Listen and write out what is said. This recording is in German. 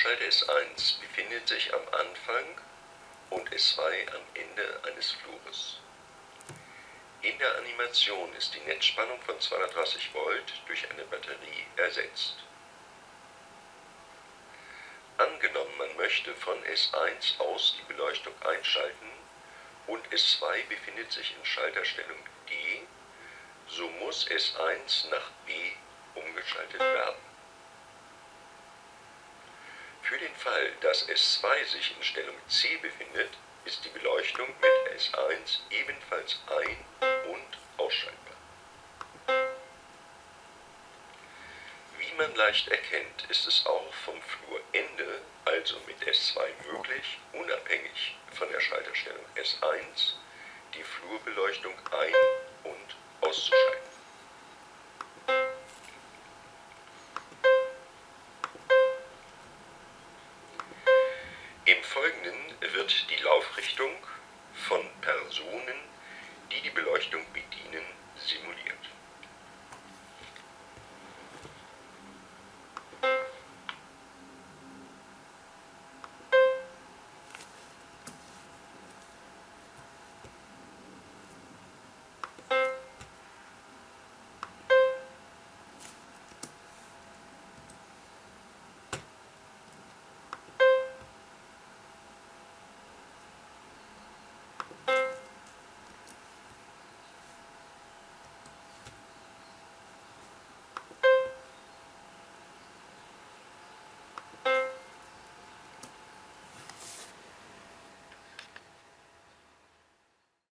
Schalter S1 befindet sich am Anfang und S2 am Ende eines Flures. In der Animation ist die Netzspannung von 230 Volt durch eine Batterie ersetzt. Angenommen, man möchte von S1 aus die Beleuchtung einschalten und S2 befindet sich in Schalterstellung D, so muss S1 nach B umgeschaltet werden. Für den Fall, dass S2 sich in Stellung C befindet, ist die Beleuchtung mit S1 ebenfalls ein- und ausschaltbar. Wie man leicht erkennt, ist es auch vom Flurende, also mit S2 möglich, unabhängig von der Schalterstellung S1, die Flurbeleuchtung ein- und auszuschalten. Folgenden wird die Laufrichtung von Personen, die die Beleuchtung bedienen.